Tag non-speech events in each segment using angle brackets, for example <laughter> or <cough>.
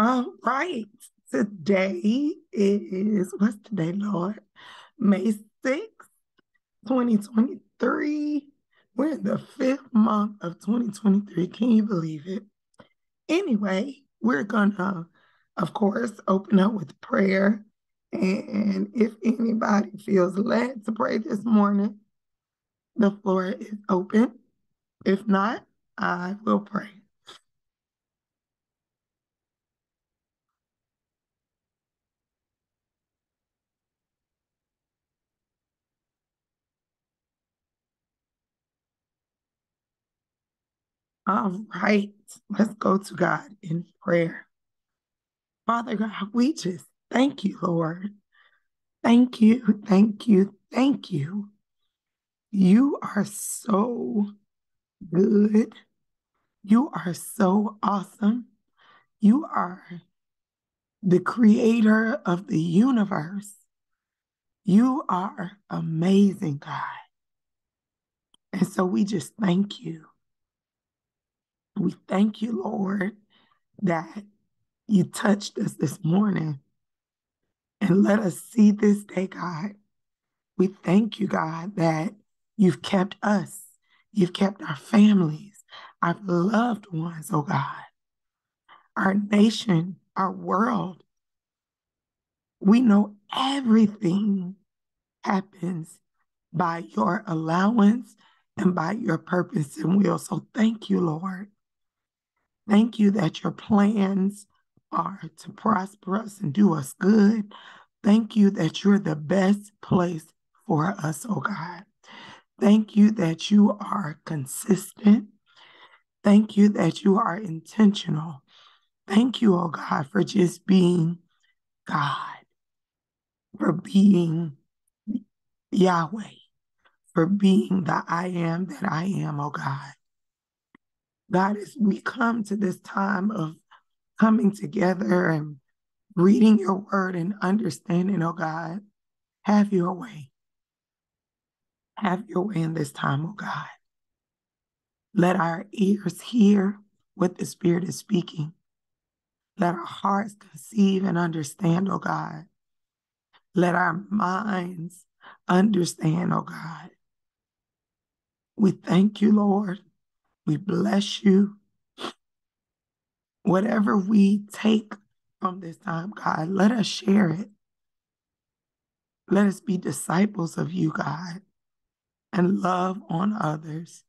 All right. Today is, what's today, Lord? May 6th, 2023. We're in the fifth month of 2023. Can you believe it? Anyway, we're to, of course, open up with prayer. And if anybody feels led to pray this morning, the floor is open. If not, I will pray. All right, let's go to God in prayer. Father God, we just thank you, Lord. Thank you, thank you, thank you. You are so good. You are so awesome. You are the creator of the universe. You are amazing, God. And so we just thank you. We thank you, Lord, that you touched us this morning and let us see this day, God. We thank you, God, that you've kept us, you've kept our families, our loved ones, oh God, our nation, our world. We know everything happens by your allowance and by your purpose and will. So thank you, Lord. Thank you that your plans are to prosper us and do us good. Thank you that you're the best place for us, oh God. Thank you that you are consistent. Thank you that you are intentional. Thank you, oh God, for just being God, for being Yahweh, for being the I am that I am, oh God. God, as we come to this time of coming together and reading your word and understanding, oh God, have your way. Have your way in this time, oh God. Let our ears hear what the Spirit is speaking. Let our hearts conceive and understand, oh God. Let our minds understand, oh God. We thank you, Lord. We bless you. Whatever we take from this time, God, let us share it. Let us be disciples of you, God, and love on others,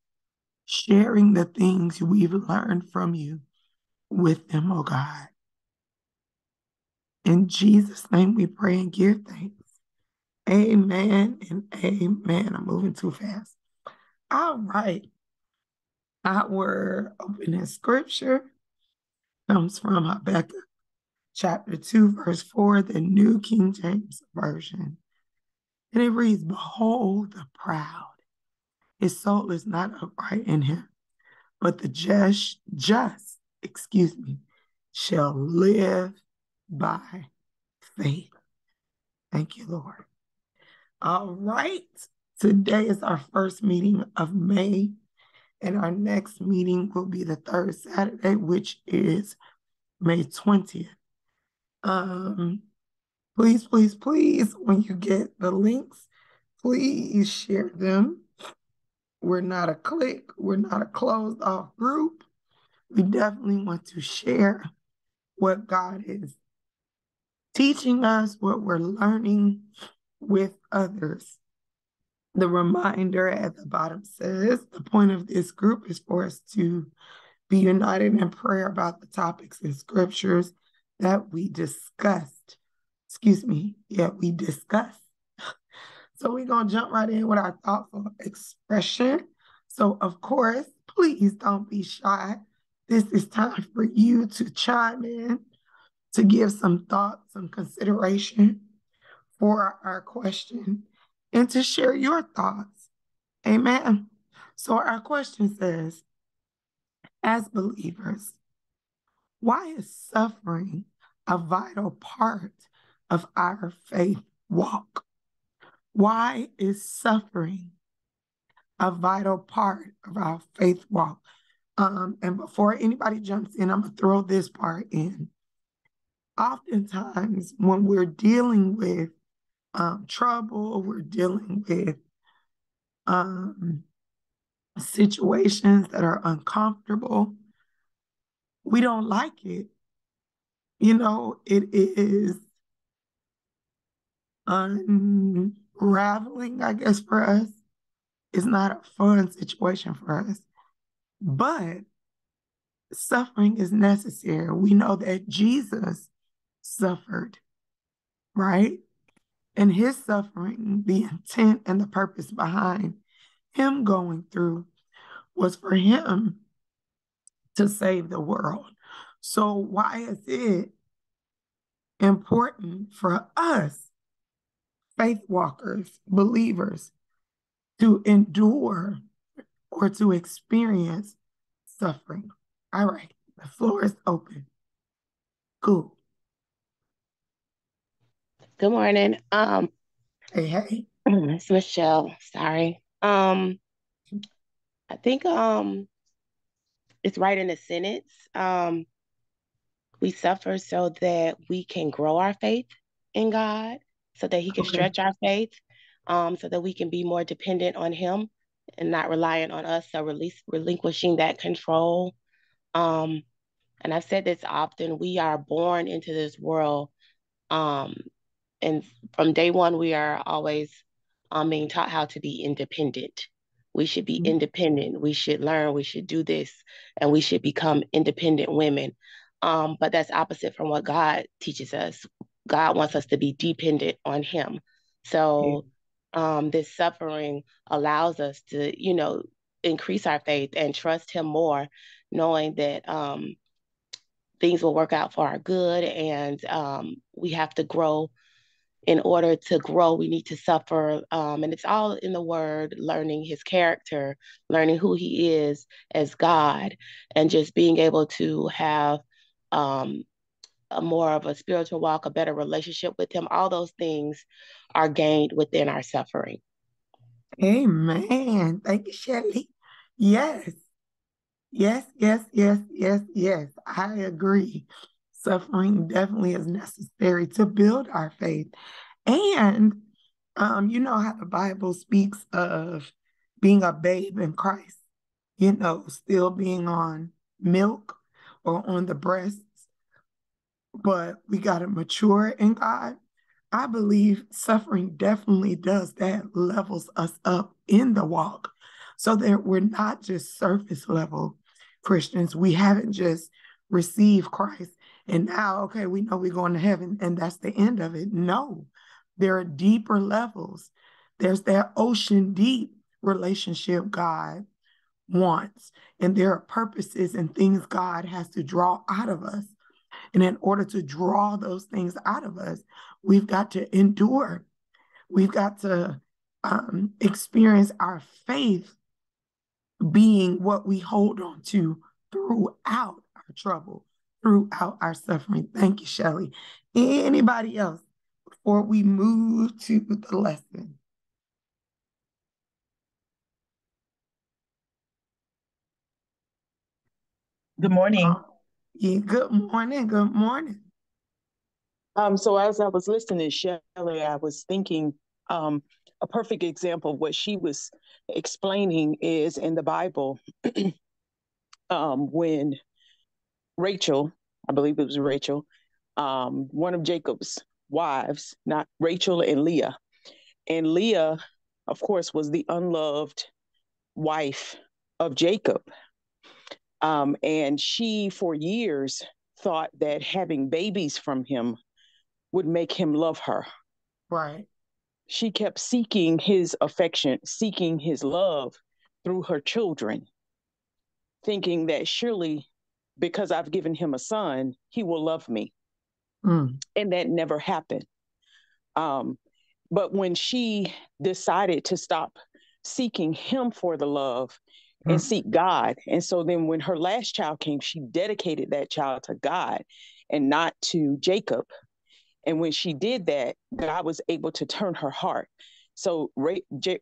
sharing the things we've learned from you with them, oh God. In Jesus' name we pray and give thanks. Amen and amen. I'm moving too fast. All right. Our opening scripture comes from Habakkuk chapter 2, verse 4, the New King James Version. And it reads, Behold the proud. His soul is not upright in him, but the just, just, excuse me, shall live by faith. Thank you, Lord. All right. Today is our first meeting of May, and our next meeting will be the third Saturday, which is May 20th. Um, please, please, please, when you get the links, please share them. We're not a clique, we're not a closed off group. We definitely want to share what God is teaching us, what we're learning with others. The reminder at the bottom says the point of this group is for us to be united in prayer about the topics and scriptures that we discussed. Excuse me, yeah, we discussed. So we're going to jump right in with our thoughtful expression. So, of course, please don't be shy. This is time for you to chime in, to give some thought, some consideration for our question, and to share your thoughts. Amen. So, our question says, as believers, why is suffering a vital part of our faith walk? Why is suffering a vital part of our faith walk? Um, and before anybody jumps in, I'm going to throw this part in. oftentimes when we're dealing with um, trouble, we're dealing with um, situations that are uncomfortable, we don't like it. You know, it is unraveling, I guess, for us. It's not a fun situation for us. But suffering is necessary. We know that Jesus suffered, right? And his suffering, the intent and the purpose behind him going through was for him to save the world. So, why is it important for us, faith walkers, believers, to endure or to experience suffering? All right, the floor is open. Cool. Good morning. Um, hey, hey. <clears throat> It's Michelle. Sorry. Um, I think um, it's right in the sentence. Um, we suffer so that we can grow our faith in God, so that He can okay. stretch our faith, um, so that we can be more dependent on Him and not relying on us. So release, relinquishing that control. Um, and I've said this often: we are born into this world um, and from day one, we are always um, being taught how to be independent. We should be mm-hmm. independent. We should learn. We should do this, and we should become independent women. Um, but that's opposite from what God teaches us. God wants us to be dependent on Him. So um, this suffering allows us to, you know, increase our faith and trust Him more, knowing that um, things will work out for our good, and um, we have to grow in order to grow, we need to suffer. Um, and it's all in the word, learning his character, learning who he is as God, and just being able to have um, a more of a spiritual walk, a better relationship with him. All those things are gained within our suffering. Amen. Thank you, Shelly. Yes. Yes, yes, yes, yes, yes. I agree suffering definitely is necessary to build our faith. And um, you know how the Bible speaks of being a babe in Christ, you know, still being on milk or on the breasts, but we got to mature in God. I believe suffering definitely does that, levels us up in the walk so that we're not just surface level Christians. We haven't just received Christ and now, okay, we know we're going to heaven and that's the end of it. No, there are deeper levels. There's that ocean deep relationship God wants. And there are purposes and things God has to draw out of us. And in order to draw those things out of us, we've got to endure. We've got to um, experience our faith being what we hold on to throughout our trouble, throughout our suffering. Thank you, Shelly. Anybody else before we move to the lesson? Good morning. Uh, yeah, good morning. Good morning. Um, so as I was listening to Shelly, I was thinking um, a perfect example of what she was explaining is in the Bible <clears throat> um, when Rachel, I believe it was Rachel, um, one of Jacob's wives, not Rachel and Leah. And Leah, of course, was the unloved wife of Jacob. Um, and she, for years, thought that having babies from him would make him love her. Right. She kept seeking his affection, seeking his love through her children, thinking that surely because I've given him a son, he will love me. Mm. And that never happened. Um, but when she decided to stop seeking him for the love mm. and seek God, and so then when her last child came, she dedicated that child to God and not to Jacob. And when she did that, God was able to turn her heart. So Ray, J-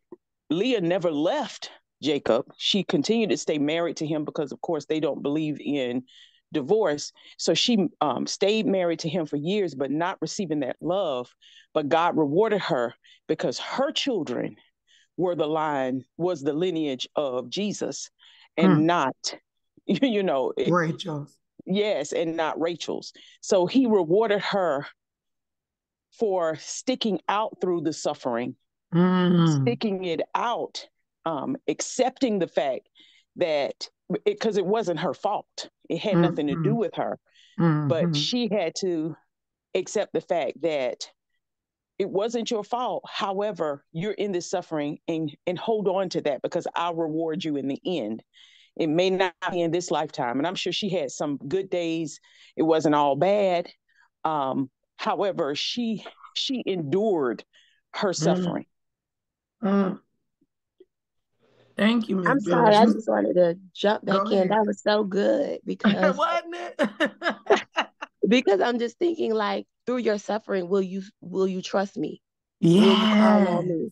Leah never left Jacob. She continued to stay married to him because, of course, they don't believe in divorce. So she um, stayed married to him for years, but not receiving that love. But God rewarded her because her children were the line, was the lineage of Jesus and hmm. not, <laughs> you know, Rachel's. Yes, and not Rachel's. So he rewarded her for sticking out through the suffering, mm. sticking it out, um, accepting the fact that because it, it, wasn't her fault, it had mm-hmm. nothing to do mm-hmm. with her, mm-hmm. but she had to accept the fact that it wasn't your fault. However, you're in this suffering and and hold on to that because I'll reward you in the end. It may not be in this lifetime, and I'm sure she had some good days. It wasn't all bad. Um, however, she she endured her mm. suffering. Mm. Mm. Thank you, Ms. I'm sorry, I just wanted to jump back in. That was so good <laughs> because wasn't it? <laughs> because I'm just thinking like through your suffering, will you will you trust me? Yeah. Will you me?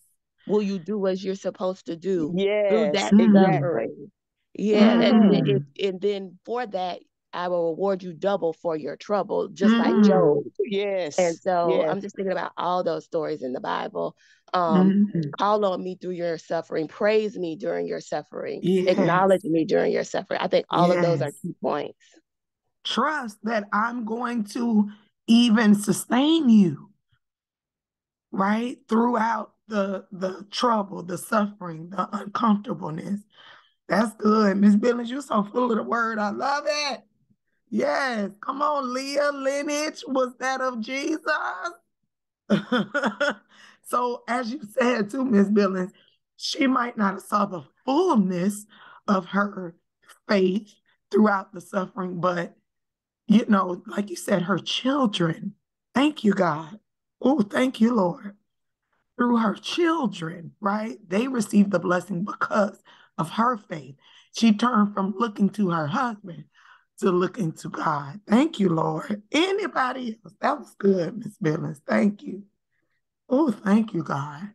Will you do what you're supposed to do? Yeah. Through that mm. suffering. Yeah. Mm. And, and, and then for that, I will reward you double for your trouble, just mm. like Job. Yes. And so yes. I'm just thinking about all those stories in the Bible. Um, mm. Call on me through your suffering, praise me during your suffering, yes. acknowledge me during your suffering. I think all yes. of those are key points. Trust that I'm going to even sustain you right throughout the the trouble the suffering the uncomfortableness that's good miss billings you're so full of the word i love it yes come on leah lineage was that of jesus <laughs> so as you said too miss billings she might not have saw the fullness of her faith throughout the suffering but you know, like you said, her children. Thank you, God. Oh, thank you, Lord. Through her children, right? They received the blessing because of her faith. She turned from looking to her husband to look into God. Thank you, Lord. Anybody else? That was good, Miss Billings. Thank you. Oh, thank you, God.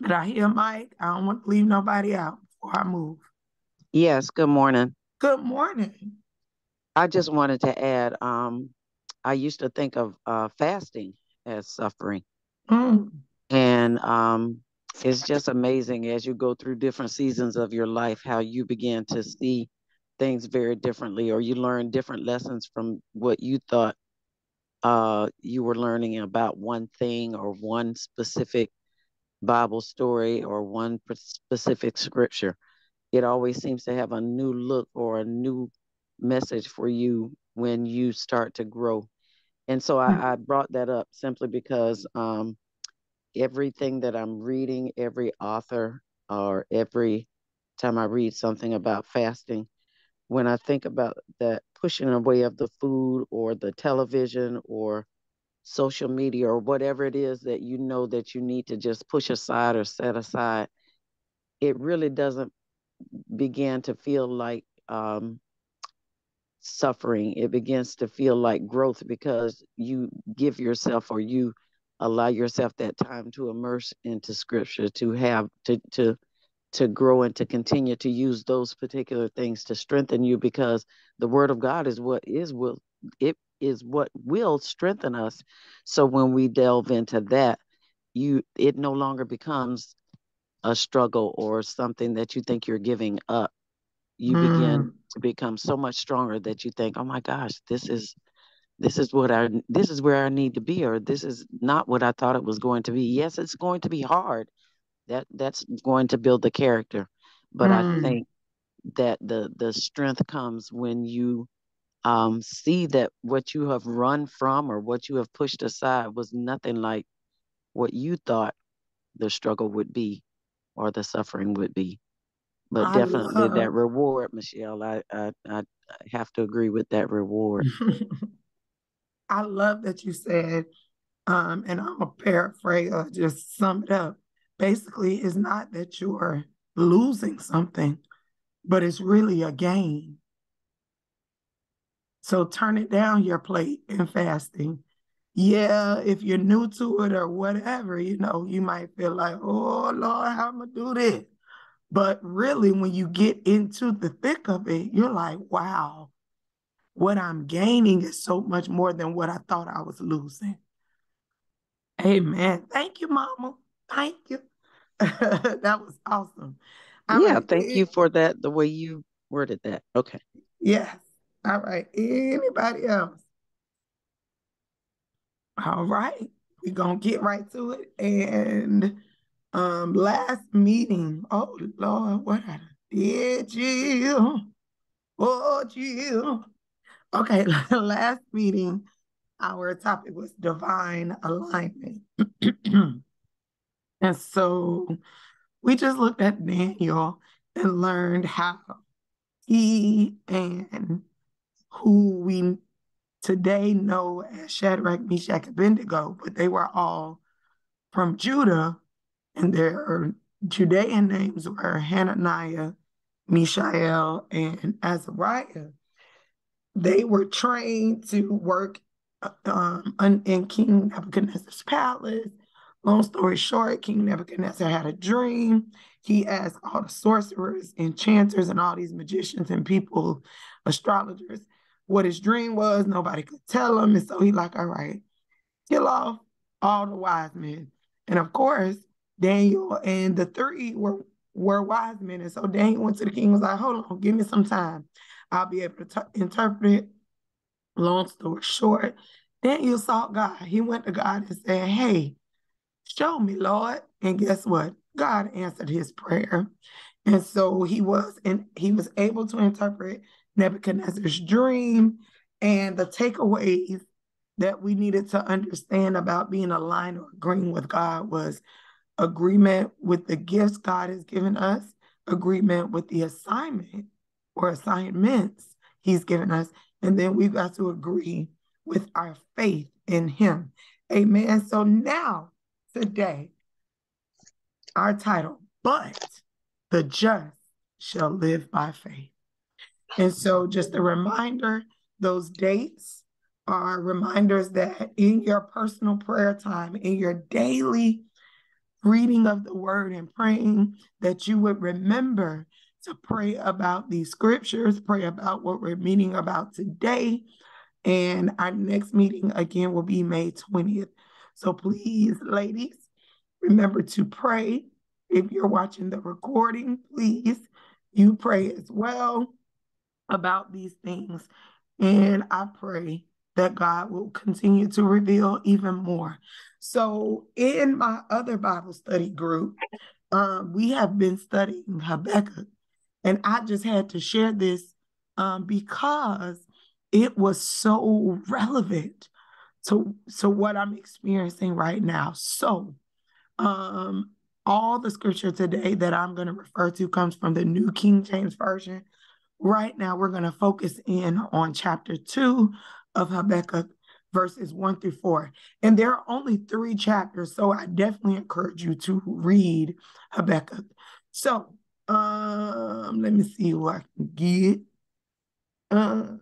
Did I hear Mike? I don't want to leave nobody out before I move. Yes, good morning. Good morning. I just wanted to add um, I used to think of uh, fasting as suffering. Mm. And um, it's just amazing as you go through different seasons of your life how you begin to see things very differently or you learn different lessons from what you thought uh, you were learning about one thing or one specific Bible story or one specific scripture it always seems to have a new look or a new message for you when you start to grow. And so I, hmm. I brought that up simply because um, everything that I'm reading, every author or every time I read something about fasting, when I think about that pushing away of the food or the television or social media or whatever it is that you know that you need to just push aside or set aside, it really doesn't begin to feel like um, suffering. It begins to feel like growth because you give yourself or you allow yourself that time to immerse into scripture, to have to to to grow and to continue to use those particular things to strengthen you because the word of God is what is will it is what will strengthen us. So when we delve into that, you it no longer becomes a struggle or something that you think you're giving up, you mm. begin to become so much stronger that you think, oh my gosh, this is this is what I this is where I need to be, or this is not what I thought it was going to be. Yes, it's going to be hard. That that's going to build the character. But mm. I think that the the strength comes when you um, see that what you have run from or what you have pushed aside was nothing like what you thought the struggle would be or the suffering would be. But I definitely love... that reward, Michelle. I, I I have to agree with that reward. <laughs> I love that you said, um, and I'm a paraphrase, just sum it up. Basically, it's not that you're losing something, but it's really a gain. So turn it down your plate in fasting yeah, if you're new to it or whatever, you know, you might feel like, oh Lord, how am I do this? But really, when you get into the thick of it, you're like, wow, what I'm gaining is so much more than what I thought I was losing. Amen. Thank you, Mama. Thank you. <laughs> that was awesome. Yeah, thank you for that, the way you worded that. Okay. Yes. All right. Anybody else? All right. We're gonna get right to it. And um last meeting, oh Lord, what I did Jill. Oh Jill. Okay, <laughs> last meeting, our topic was divine alignment. <clears throat> and so we just looked at Daniel and learned how he and who we today know as Shadrach, Meshach, and Abednego, but they were all from Judah, and their Judean names were Hananiah, Mishael, and Azariah. They were trained to work um, in King Nebuchadnezzar's palace. Long story short, King Nebuchadnezzar had a dream. He asked all the sorcerers, enchanters, and all these magicians and people, astrologers, what his dream was. Nobody could tell him. And so he like, all right, kill off all the wise men. And of course, Daniel and the three were were wise men. And so Daniel went to the king was like, hold on, give me some time. I'll be able to t- interpret it. Long story short, Daniel sought God. He went to God and said, hey, show me, Lord. And guess what? God answered his prayer. And so he was and he was able to interpret Nebuchadnezzar's dream and the takeaways that we needed to understand about being aligned or agreeing with God was agreement with the gifts God has given us, agreement with the assignment or assignments He's given us, and then we've got to agree with our faith in Him. Amen. So now, today, our title, But the Just Shall Live by Faith. And so, just a reminder those dates are reminders that in your personal prayer time, in your daily reading of the word and praying, that you would remember to pray about these scriptures, pray about what we're meeting about today. And our next meeting again will be May 20th. So please, ladies, remember to pray. If you're watching the recording, please, you pray as well about these things. And I pray that God will continue to reveal even more. So, in my other Bible study group, um, we have been studying Habakkuk. And I just had to share this um, because it was so relevant to, to what I'm experiencing right now. So, um, all the scripture today that I'm going to refer to comes from the New King James Version. Right now, we're going to focus in on chapter two of Habakkuk, verses one through four. And there are only three chapters, so I definitely encourage you to read Habakkuk. So, um, let me see what I can get. Uh,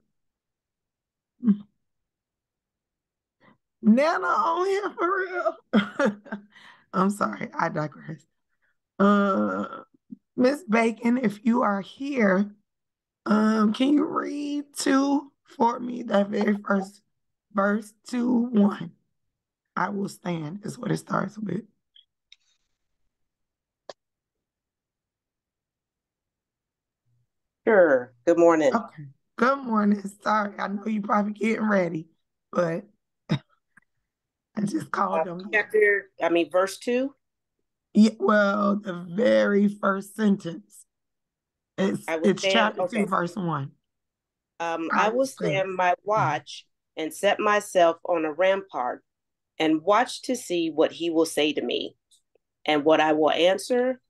Nana on here for real. <laughs> I'm sorry, I digress. Uh, Miss Bacon, if you are here, um, can you read two for me? That very first verse, two, one. I will stand is what it starts with. Sure. Good morning. Okay. Good morning. Sorry, I know you're probably getting ready, but <laughs> I just called uh, them. Chapter, I mean, verse two. Yeah, well, the very first sentence. It's, it's stand, chapter okay. two, verse one. Um, I, I will stand my watch and set myself on a rampart and watch to see what he will say to me and what I will answer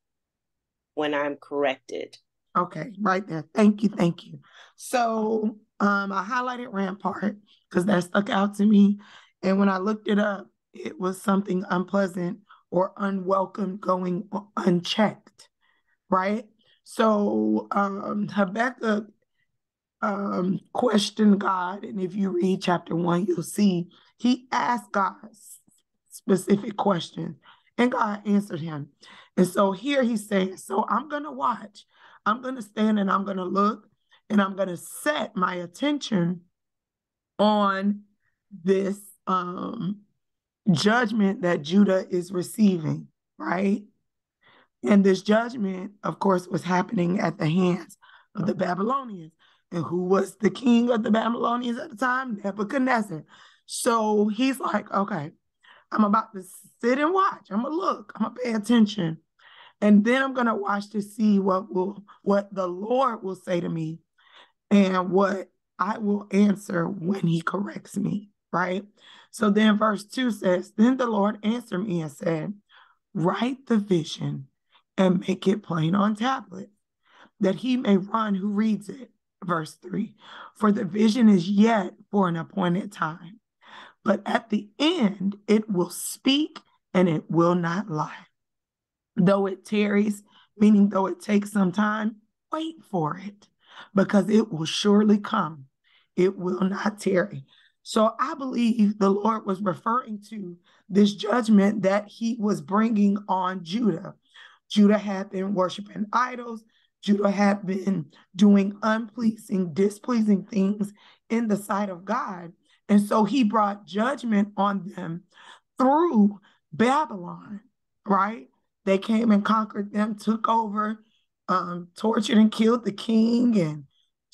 when I'm corrected. Okay, right there. Thank you, thank you. So um, I highlighted rampart because that stuck out to me. And when I looked it up, it was something unpleasant or unwelcome going unchecked, right? So um, Habakkuk um, questioned God, and if you read chapter one, you'll see he asked God specific questions. And God answered him. And so here he's saying, So I'm going to watch. I'm going to stand and I'm going to look and I'm going to set my attention on this um, judgment that Judah is receiving, right? And this judgment, of course, was happening at the hands of the Babylonians. And who was the king of the Babylonians at the time? Nebuchadnezzar. So he's like, okay, I'm about to sit and watch. I'm gonna look. I'm gonna pay attention, and then I'm gonna watch to see what will what the Lord will say to me, and what I will answer when He corrects me. Right. So then, verse two says, "Then the Lord answered me and said, Write the vision and make it plain on tablet, that he may run who reads it." Verse three, for the vision is yet for an appointed time but at the end, it will speak and it will not lie. Though it tarries, meaning though it takes some time, wait for it because it will surely come. It will not tarry. So I believe the Lord was referring to this judgment that he was bringing on Judah. Judah had been worshiping idols. Judah had been doing unpleasing, displeasing things in the sight of God. And so he brought judgment on them through Babylon, right? They came and conquered them, took over, um, tortured and killed the king, and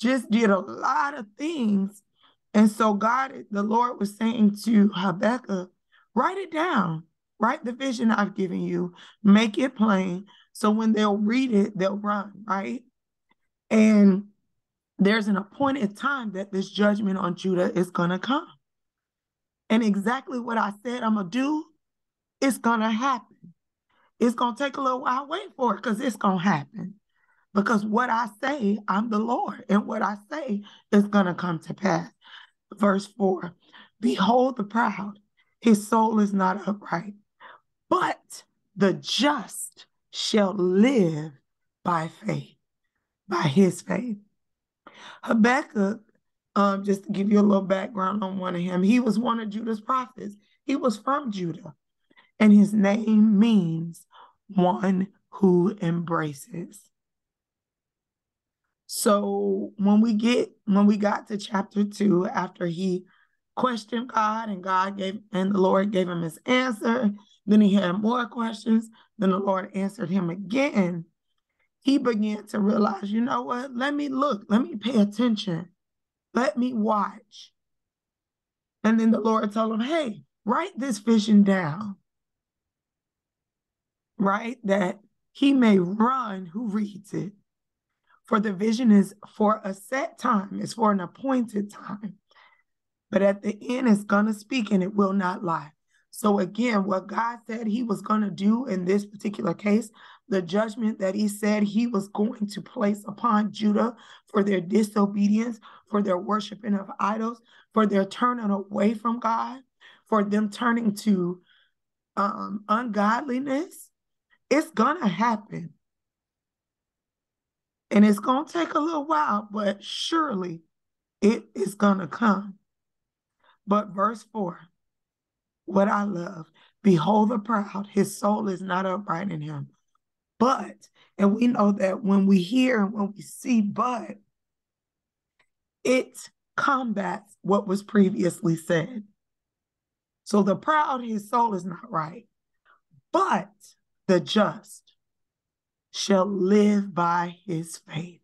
just did a lot of things. And so God, the Lord was saying to Habakkuk, write it down, write the vision I've given you, make it plain. So when they'll read it, they'll run, right? And there's an appointed time that this judgment on Judah is going to come. And exactly what I said I'm going to do, it's going to happen. It's going to take a little while. Wait for it because it's going to happen. Because what I say, I'm the Lord. And what I say is going to come to pass. Verse 4 Behold the proud, his soul is not upright, but the just shall live by faith, by his faith. Habakkuk, um, just to give you a little background on one of him, he was one of Judah's prophets. He was from Judah, and his name means one who embraces. So when we get when we got to chapter two, after he questioned God and God gave and the Lord gave him his answer, then he had more questions. Then the Lord answered him again he began to realize, you know what? Let me look, let me pay attention, let me watch. And then the Lord told him, hey, write this vision down, right? That he may run who reads it. For the vision is for a set time, it's for an appointed time. But at the end, it's going to speak and it will not lie. So, again, what God said he was going to do in this particular case the judgment that he said he was going to place upon Judah for their disobedience, for their worshiping of idols, for their turning away from God, for them turning to um, ungodliness, it's going to happen. And it's going to take a little while, but surely it is going to come. But verse 4, what I love, behold the proud, his soul is not upright in him. But, and we know that when we hear and when we see but, it combats what was previously said. So the proud, his soul is not right, but the just shall live by his faith.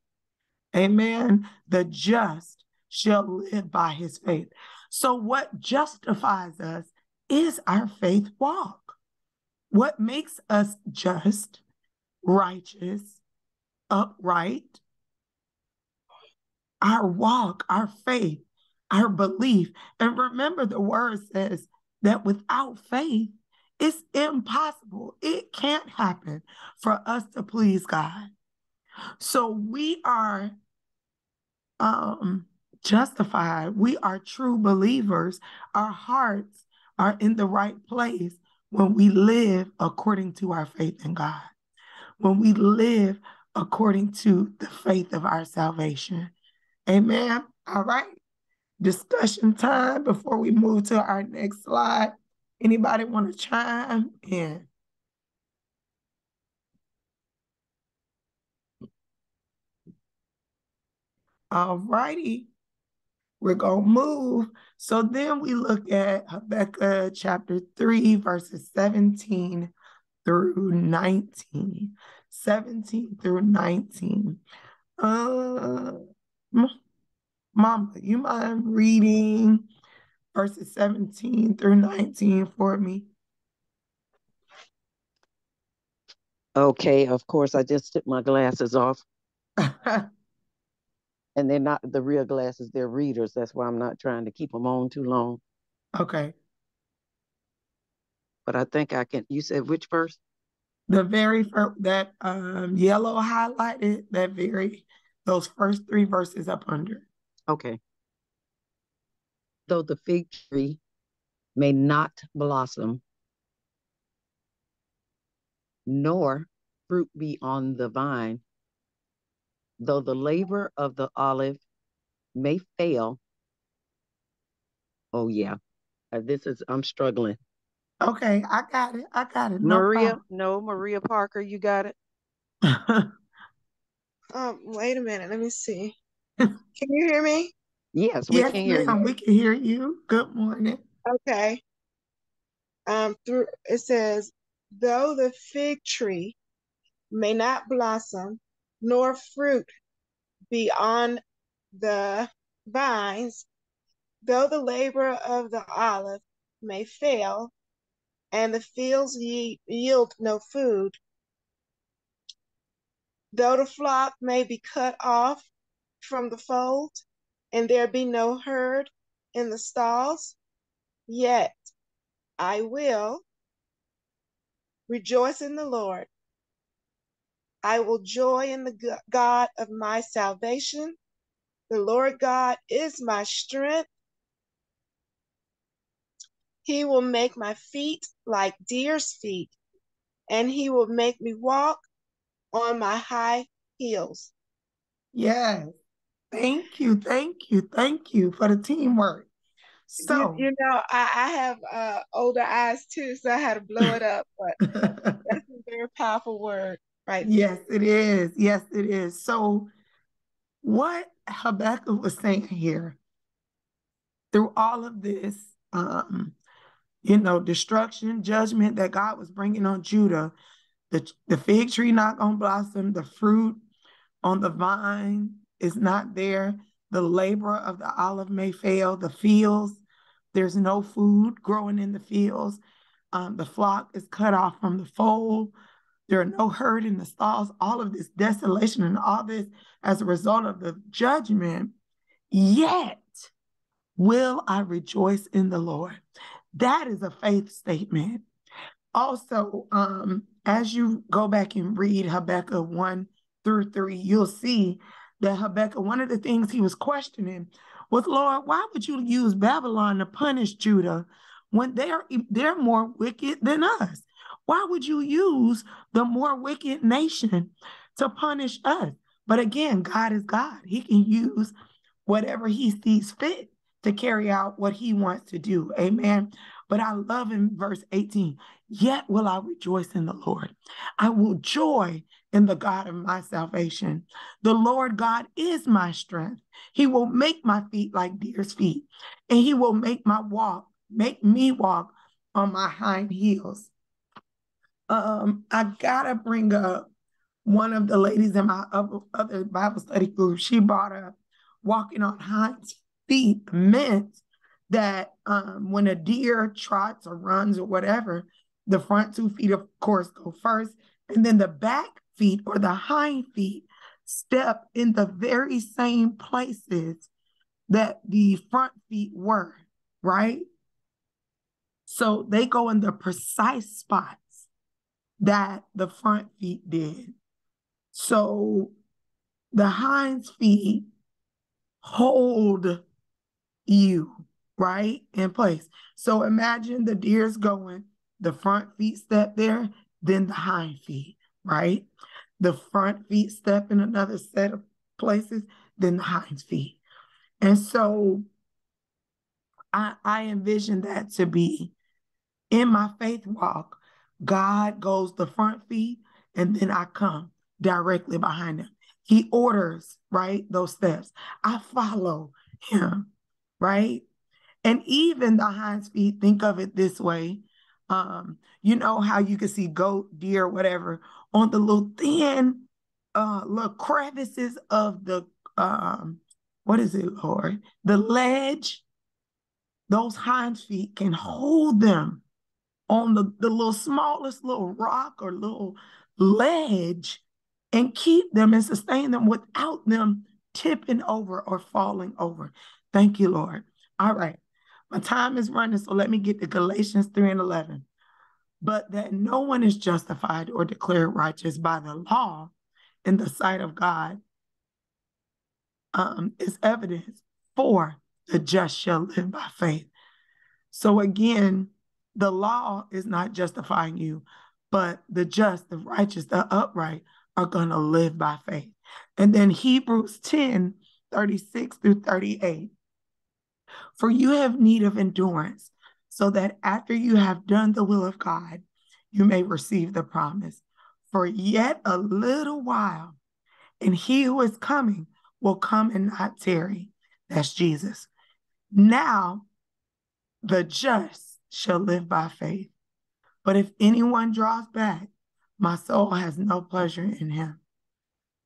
Amen. The just shall live by his faith. So, what justifies us is our faith walk. What makes us just righteous, upright. Our walk, our faith, our belief. And remember, the word says that without faith, it's impossible. It can't happen for us to please God. So we are um, justified. We are true believers. Our hearts are in the right place when we live according to our faith in God when we live according to the faith of our salvation. Amen. All right. Discussion time before we move to our next slide. Anybody want to chime in? All righty. We're going to move. So then we look at Habakkuk chapter 3, verses 17 through 19. 17 through 19. Uh, Mama, you mind reading verses 17 through 19 for me? Okay, of course, I just took my glasses off. <laughs> and they're not the real glasses, they're readers. That's why I'm not trying to keep them on too long. Okay. But I think I can. You said which verse? The very first, that um, yellow highlighted, that very, those first three verses up under. Okay. Though the fig tree may not blossom, nor fruit be on the vine, though the labor of the olive may fail. Oh, yeah. Uh, this is, I'm struggling. Okay, I got it. I got it. No Maria, problem. no, Maria Parker, you got it. <laughs> um, wait a minute. Let me see. Can you hear me? Yes, we yes, can hear you. We can hear you. Good morning. Okay. Um, through it says, though the fig tree may not blossom, nor fruit be on the vines, though the labor of the olive may fail, and the fields ye- yield no food, though the flock may be cut off from the fold, and there be no herd in the stalls, yet I will rejoice in the Lord. I will joy in the God of my salvation. The Lord God is my strength. He will make my feet like deer's feet, and he will make me walk on my high heels. Yes. Thank you, thank you, thank you for the teamwork. So you, you know, I, I have uh, older eyes too, so I had to blow it up. But <laughs> that's a very powerful word, right? Yes, it is. Yes, it is. So, what Habakkuk was saying here, through all of this, um, you know, destruction, judgment that God was bringing on Judah, the the fig tree not gonna blossom, the fruit on the vine is not there. The labor of the olive may fail. The fields, there's no food growing in the fields. Um, the flock is cut off from the fold. There are no herd in the stalls. All of this desolation and all this as a result of the judgment. Yet will I rejoice in the Lord. That is a faith statement. Also, um, as you go back and read Habakkuk 1 through 3, you'll see that Habakkuk, one of the things he was questioning was, Lord, why would you use Babylon to punish Judah when they're they're more wicked than us? Why would you use the more wicked nation to punish us? But again, God is God. He can use whatever he sees fit to carry out what he wants to do. Amen. But I love in verse 18, yet will I rejoice in the Lord. I will joy in the God of my salvation. The Lord God is my strength. He will make my feet like deer's feet, and he will make my walk, make me walk on my hind heels. Um, I gotta bring up one of the ladies in my other Bible study group. She brought up walking on hind feet meant that um, when a deer trots or runs or whatever, the front two feet, of course, go first, and then the back feet or the hind feet step in the very same places that the front feet were, right? So they go in the precise spots that the front feet did. So the hind feet hold you right in place. So imagine the deer's going, the front feet step there, then the hind feet, right? The front feet step in another set of places, than the hind feet. And so I, I envision that to be in my faith walk, God goes the front feet, and then I come directly behind him. He orders, right? Those steps. I follow him, right? And even the hind feet, think of it this way. Um, you know how you can see goat, deer, whatever, on the little thin uh little crevices of the um what is it, Lord? The ledge, those hind feet can hold them on the, the little smallest little rock or little ledge and keep them and sustain them without them tipping over or falling over. Thank you, Lord. All right. My time is running, so let me get to Galatians 3 and 11. But that no one is justified or declared righteous by the law in the sight of God um, is evidence for the just shall live by faith. So again, the law is not justifying you, but the just, the righteous, the upright are going to live by faith. And then Hebrews 10 36 through 38. For you have need of endurance, so that after you have done the will of God, you may receive the promise. For yet a little while, and he who is coming will come and not tarry. That's Jesus. Now, the just shall live by faith. But if anyone draws back, my soul has no pleasure in him.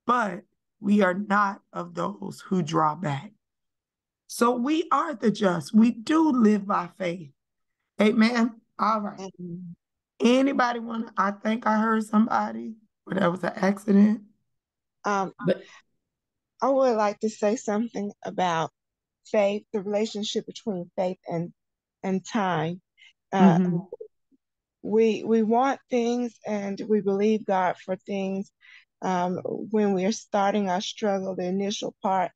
But we are not of those who draw back. So we are the just. We do live by faith. Amen. All right. Anybody want to? I think I heard somebody, but that was an accident. Um, but I would like to say something about faith, the relationship between faith and and time. Uh, mm-hmm. We we want things and we believe God for things um, when we are starting our struggle, the initial part.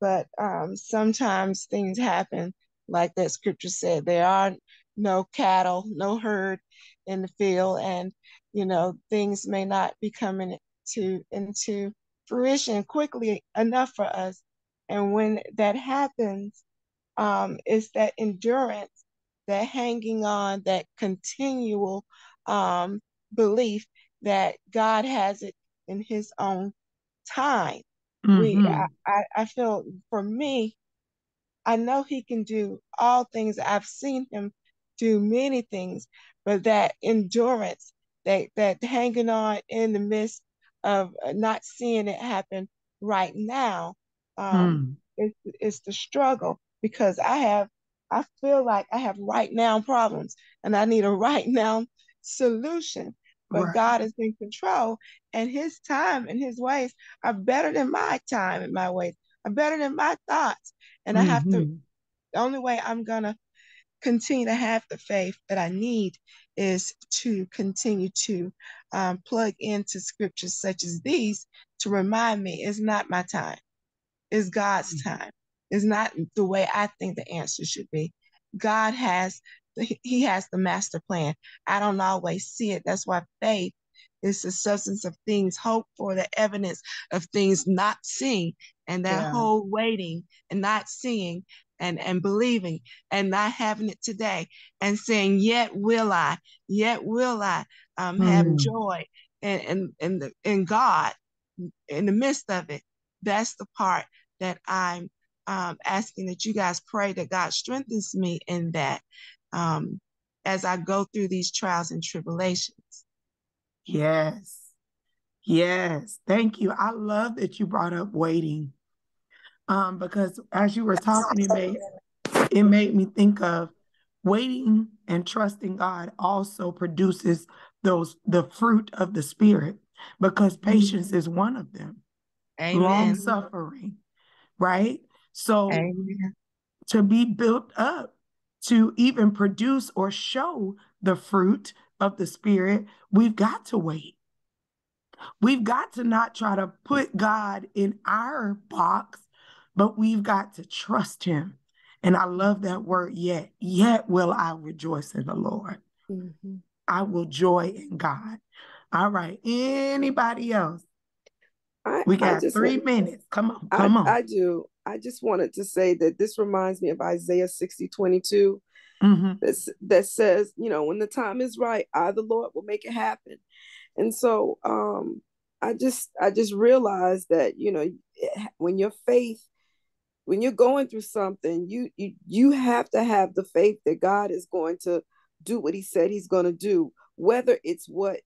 But um, sometimes things happen, like that scripture said. There are no cattle, no herd in the field, and you know things may not be coming to into fruition quickly enough for us. And when that happens, um, it's that endurance, that hanging on, that continual um, belief that God has it in His own time. Mm-hmm. We, I, I feel for me, I know He can do all things. I've seen Him do many things, but that endurance, that that hanging on in the midst of uh, not seeing it happen right now um, mm. it's, it's the struggle because I have, I feel like I have right now problems and I need a right now solution. But right. God is in control and his time and his ways are better than my time and my ways, are better than my thoughts. And mm-hmm. I have to, mm-hmm. the only way I'm going to continue to have the faith that I need is to continue to um, plug into scriptures such as these to remind me it's not my time, it's God's mm-hmm. time. It's not the way I think the answer should be. God has the, He has the master plan. I don't always see it. That's why faith is the substance of things hoped for, the evidence of things not seen, and that yeah. whole waiting and not seeing and and believing and not having it today and saying yet will i yet will i um, mm. have joy and in, in, in, in god in the midst of it. That's the part that i'm um, asking that you guys pray that god strengthens me in that um, as i go through these trials and tribulations. Yes. Yes. Thank you. I love that you brought up waiting um, because as you were talking, it made <laughs> it made me think of waiting and trusting God also produces those the fruit of the spirit because mm-hmm. patience is one of them. Amen. Long suffering, right? So Amen. to be built up to even produce or show the fruit of the spirit, we've got to wait. We've got to not try to put God in our box but we've got to trust him. And I love that word yet. Yet will I rejoice in the Lord. Mm-hmm. I will joy in God. All right. Anybody else? I, we got three want, minutes. Come on. Come I, on. I do. I just wanted to say that this reminds me of Isaiah 60 22. Mm-hmm. That, that says, you know, when the time is right, I, the Lord, will make it happen. And so um, I just I just realized that you know when your faith when you're going through something you you you have to have the faith that God is going to do what he said he's going to do whether it's what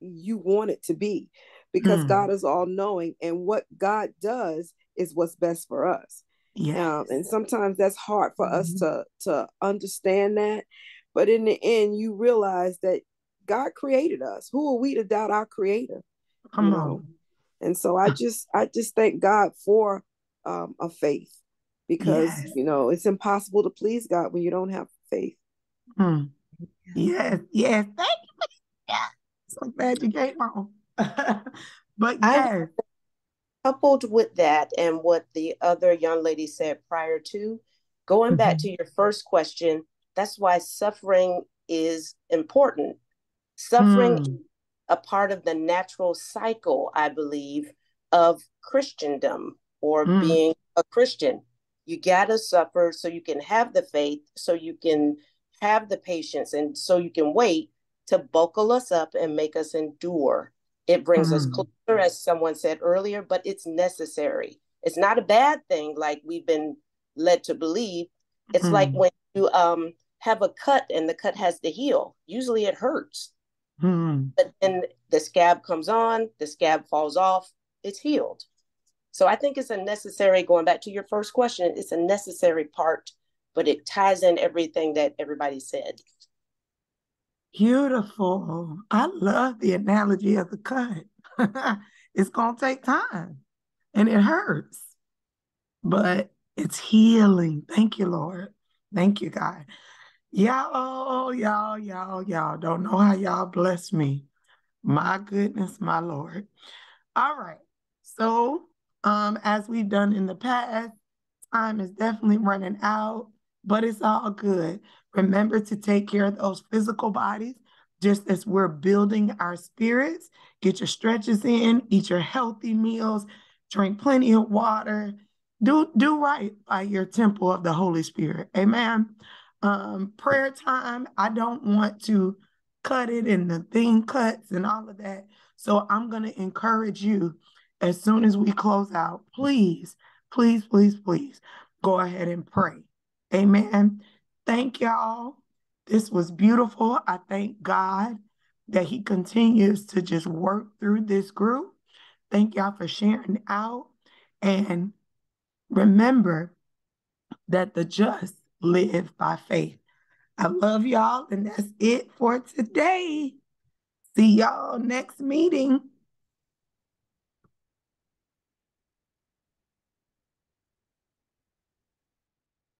you want it to be because mm. God is all knowing and what God does is what's best for us. Yeah. Um, and sometimes that's hard for mm-hmm. us to to understand that, but in the end you realize that God created us. Who are we to doubt our creator? Come you know? on. And so I just I just thank God for um, a faith because yes. you know it's impossible to please God when you don't have faith. Mm. Yes, yes. Thank you. Yeah. So glad you came on. <laughs> but yes. coupled with that and what the other young lady said prior to, going mm-hmm. back to your first question, that's why suffering is important. Suffering mm. a part of the natural cycle, I believe, of Christendom or mm. being a Christian. You got to suffer so you can have the faith, so you can have the patience, and so you can wait to buckle us up and make us endure. It brings mm. us closer, as someone said earlier, but it's necessary. It's not a bad thing like we've been led to believe. It's mm. like when you um, have a cut and the cut has to heal. Usually it hurts. Mm. But then the scab comes on, the scab falls off, it's healed. So I think it's a necessary, going back to your first question, it's a necessary part, but it ties in everything that everybody said. Beautiful. I love the analogy of the cut. <laughs> it's going to take time and it hurts, but it's healing. Thank you, Lord. Thank you, God. Y'all, y'all, y'all, y'all don't know how y'all bless me. My goodness, my Lord. All right. So, um, as we've done in the past, time is definitely running out, but it's all good. Remember to take care of those physical bodies just as we're building our spirits. Get your stretches in, eat your healthy meals, drink plenty of water. Do, do right by your temple of the Holy Spirit. Amen. Um, prayer time, I don't want to cut it and the thing cuts and all of that. So I'm going to encourage you as soon as we close out, please, please, please, please go ahead and pray. Amen. Thank y'all. This was beautiful. I thank God that He continues to just work through this group. Thank y'all for sharing out. And remember that the just live by faith. I love y'all, and that's it for today. See y'all next meeting.